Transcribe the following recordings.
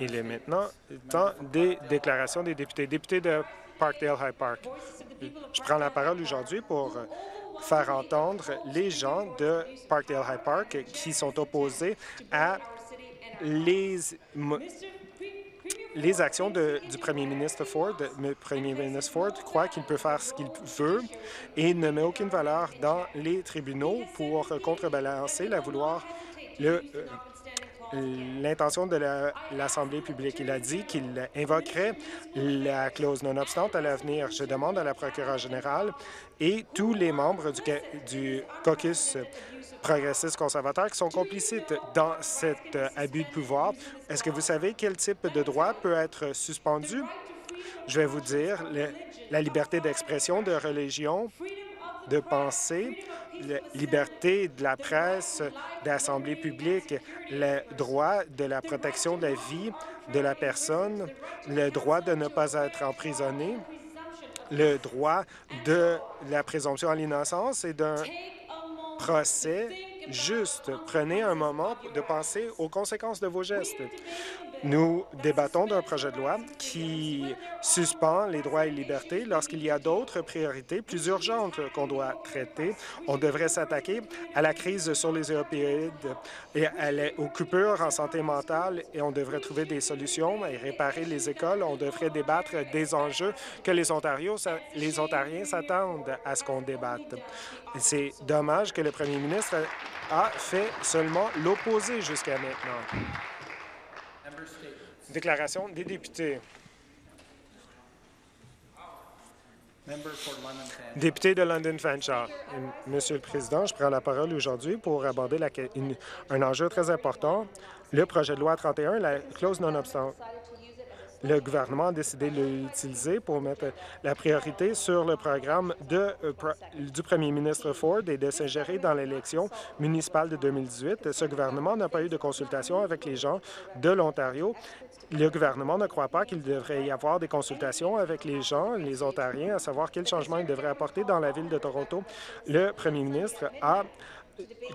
Il est maintenant temps des déclarations des députés. Député de Parkdale High Park. Je prends la parole aujourd'hui pour faire entendre les gens de Parkdale High Park qui sont opposés à les, les actions du premier ministre Ford. Le premier ministre Ford croit qu'il peut faire ce qu'il veut et ne met aucune valeur dans les tribunaux pour contrebalancer la vouloir le, euh, l'intention de l'Assemblée publique. Il a dit qu'il invoquerait la clause non-obstante à l'avenir. Je demande à la procureure générale et tous les membres du, du caucus progressistes conservateurs qui sont complicites dans cet euh, abus de pouvoir. Est-ce que vous savez quel type de droit peut être suspendu? Je vais vous dire la liberté d'expression, de religion, de pensée, la liberté de la presse, d'assemblée publique, le droit de la protection de la vie de la personne, le droit de ne pas être emprisonné, le droit de la présomption à l'innocence et d'un procès juste. Prenez un moment de penser aux conséquences de vos gestes. Nous débattons d'un projet de loi qui suspend les droits et libertés lorsqu'il y a d'autres priorités plus urgentes qu'on doit traiter. On devrait s'attaquer à la crise sur les opioïdes et aux coupures en santé mentale et on devrait trouver des solutions et réparer les écoles. On devrait débattre des enjeux que les, les Ontariens s'attendent à ce qu'on débatte. C'est dommage que le premier ministre a fait seulement l'opposé jusqu'à maintenant. Déclaration des députés. Député de London Fanshawe. Monsieur le Président, je prends la parole aujourd'hui pour aborder un enjeu très important, le projet de loi 31, la clause non-obstant le gouvernement a décidé de l'utiliser pour mettre la priorité sur le programme euh, du premier ministre Ford et de s'ingérer dans l'élection municipale de 2018. Ce gouvernement n'a pas eu de consultation avec les gens de l'Ontario. Le gouvernement ne croit pas qu'il devrait y avoir des consultations avec les gens, les Ontariens, à savoir quels changements ils devraient apporter dans la ville de Toronto. Le premier ministre a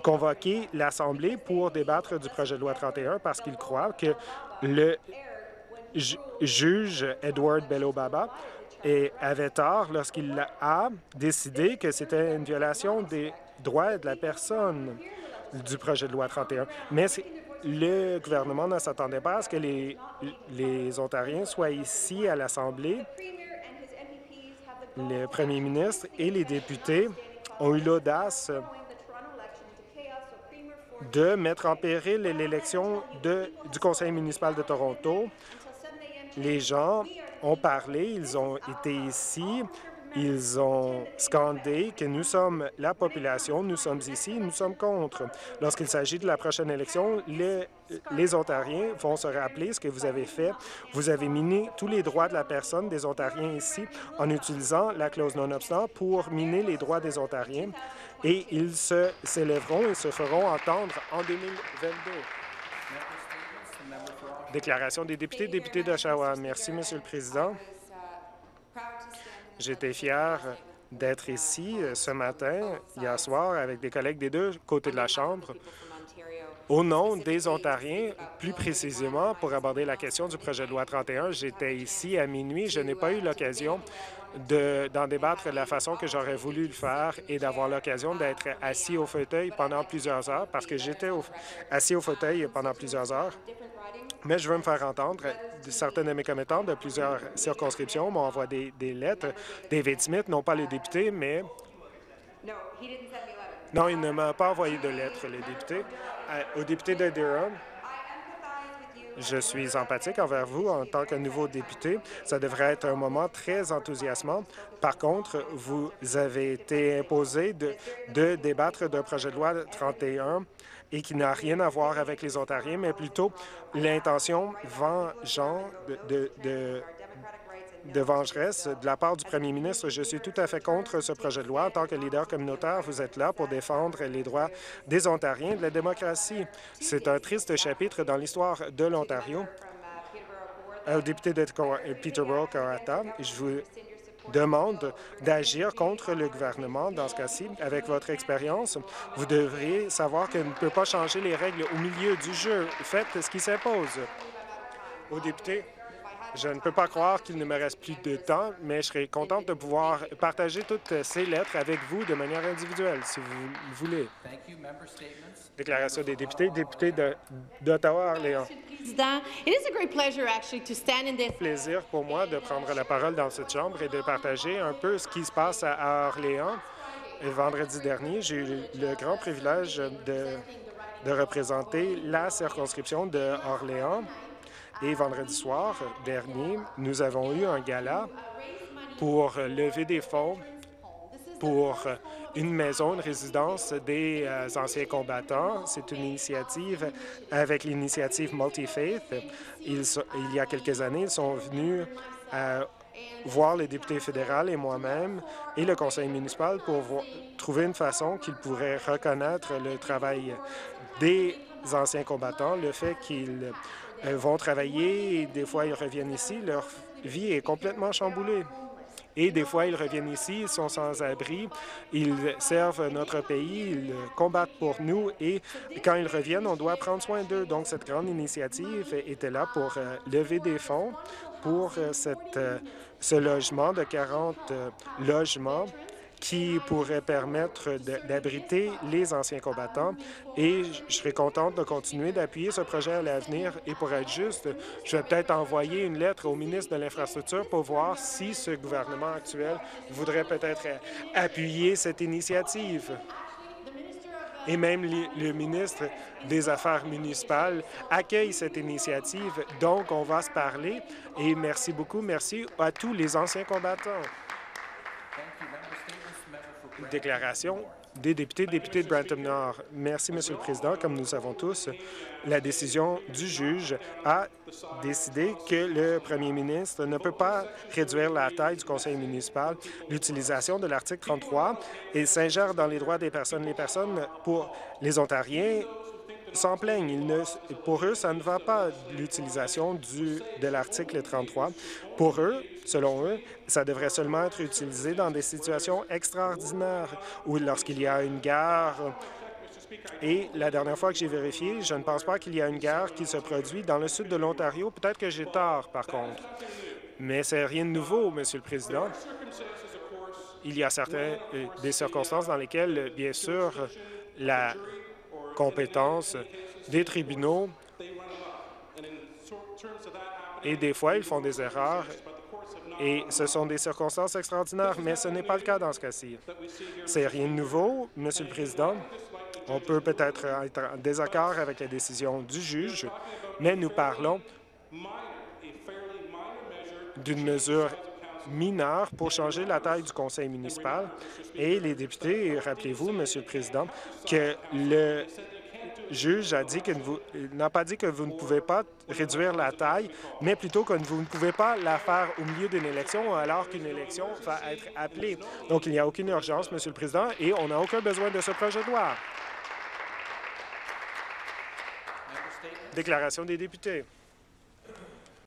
convoqué l'Assemblée pour débattre du projet de loi 31 parce qu'il croit que le juge Edward Bello-Baba avait tort lorsqu'il a décidé que c'était une violation des droits de la personne du projet de loi 31. Mais le gouvernement ne s'attendait pas à ce que les, les Ontariens soient ici à l'Assemblée. Le premier ministre et les députés ont eu l'audace de mettre en péril l'élection du conseil municipal de Toronto les gens ont parlé, ils ont été ici, ils ont scandé que nous sommes la population, nous sommes ici, nous sommes contre. Lorsqu'il s'agit de la prochaine élection, les, Ontariens vont se rappeler ce que vous avez fait. Vous avez miné tous les droits de la personne des Ontariens ici en utilisant la clause non-obstant pour miner les droits des Ontariens et ils se s'élèveront et se feront entendre en 2022. Déclaration des députés, députés d'Oshawa. Merci, Monsieur le Président. J'étais fier d'être ici euh, ce matin, hier soir, avec des collègues des deux côtés de la Chambre, au nom des Ontariens, plus précisément, pour aborder la question du projet de loi 31. J'étais ici à minuit. Je n'ai pas eu l'occasion d'en débattre de la façon que j'aurais voulu le faire et d'avoir l'occasion d'être assis au fauteuil pendant plusieurs heures, parce que j'étais assis au fauteuil pendant plusieurs heures mais je veux me faire entendre. Certains de mes commettants de plusieurs circonscriptions m'ont envoyé des, lettres. David Smith, non pas le député, mais... Non, il ne m'a pas envoyé de lettres, les députés. Au député de Durham, je suis empathique envers vous en tant que nouveau député. Ça devrait être un moment très enthousiasmant. Par contre, vous avez été imposé de, de débattre d'un projet de loi 31 et qui n'a rien à voir avec les Ontariens, mais plutôt l'intention vengeante de, de, de vengeresse de la part du premier ministre. Je suis tout à fait contre ce projet de loi. En tant que leader communautaire, vous êtes là pour défendre les droits des Ontariens et de la démocratie. C'est un triste chapitre dans l'histoire de l'Ontario. Au député de Peterborough, Karata, je vous demande d'agir contre le gouvernement dans ce cas-ci. Avec votre expérience, vous devriez savoir qu'on ne peut pas changer les règles au milieu du jeu. Faites ce qui s'impose. Aux députés, je ne peux pas croire qu'il ne me reste plus de temps, mais je serais contente de pouvoir partager toutes ces lettres avec vous de manière individuelle, si vous le voulez. Déclaration des députés, député d'Ottawa-Orléans. Plaisir pour moi de prendre la parole dans cette Chambre et de partager un peu ce qui se passe à Orléans. vendredi dernier, j'ai eu le grand privilège de, de représenter la circonscription de Orléans et vendredi soir dernier, nous avons eu un gala pour lever des fonds pour une maison, une résidence des euh, anciens combattants. C'est une initiative avec l'initiative Multifaith. il y a quelques années, ils sont venus euh, voir les députés fédéraux et moi-même et le conseil municipal pour trouver une façon qu'ils pourraient reconnaître le travail des anciens combattants, le fait qu'ils vont travailler des fois ils reviennent ici, leur vie est complètement chamboulée. Et des fois, ils reviennent ici, ils sont sans abri, ils servent notre pays, ils combattent pour nous et quand ils reviennent, on doit prendre soin d'eux. Donc, cette grande initiative était là pour euh, lever des fonds pour euh, cette, ce logement de 40 logements qui pourrait permettre d'abriter les anciens combattants. Et je serais contente de continuer d'appuyer ce projet à l'avenir. Et pour être juste, je vais peut-être envoyer une lettre au ministre de l'Infrastructure pour voir si ce gouvernement actuel voudrait peut-être appuyer cette initiative. Et même le ministre des Affaires municipales accueille cette initiative. Donc, on va se parler. Et merci beaucoup. Merci à tous les anciens combattants déclaration des députés, députés de Brantham-Nord. Merci, Monsieur le Président. Comme nous savons tous, la décision du juge a décidé que le premier ministre ne peut pas réduire la taille du conseil municipal. L'utilisation de l'article 33 et s'ingère dans les droits des personnes. Les personnes, pour les Ontariens, s'en plaignent. pour eux, ça ne va pas l'utilisation de l'article 33. Pour eux, selon eux, ça devrait seulement être utilisé dans des situations extraordinaires ou lorsqu'il y a une guerre. Et la dernière fois que j'ai vérifié, je ne pense pas qu'il y a une guerre qui se produit dans le sud de l'Ontario. Peut-être que j'ai tort, par contre. Mais c'est rien de nouveau, Monsieur le Président. Il y a certaines euh, des circonstances dans lesquelles, bien sûr, la compétences des tribunaux et des fois, ils font des erreurs et ce sont des circonstances extraordinaires, mais ce n'est pas le cas dans ce cas-ci. C'est rien de nouveau, Monsieur le Président. On peut peut-être être en désaccord avec la décision du juge, mais nous parlons d'une mesure pour changer la taille du conseil municipal. Et les députés, rappelez-vous, Monsieur le Président, que le juge a dit n'a pas dit que vous ne pouvez pas réduire la taille, mais plutôt que vous ne pouvez pas la faire au milieu d'une élection alors qu'une élection va être appelée. Donc, il n'y a aucune urgence, Monsieur le Président, et on n'a aucun besoin de ce projet de loi. Déclaration des députés.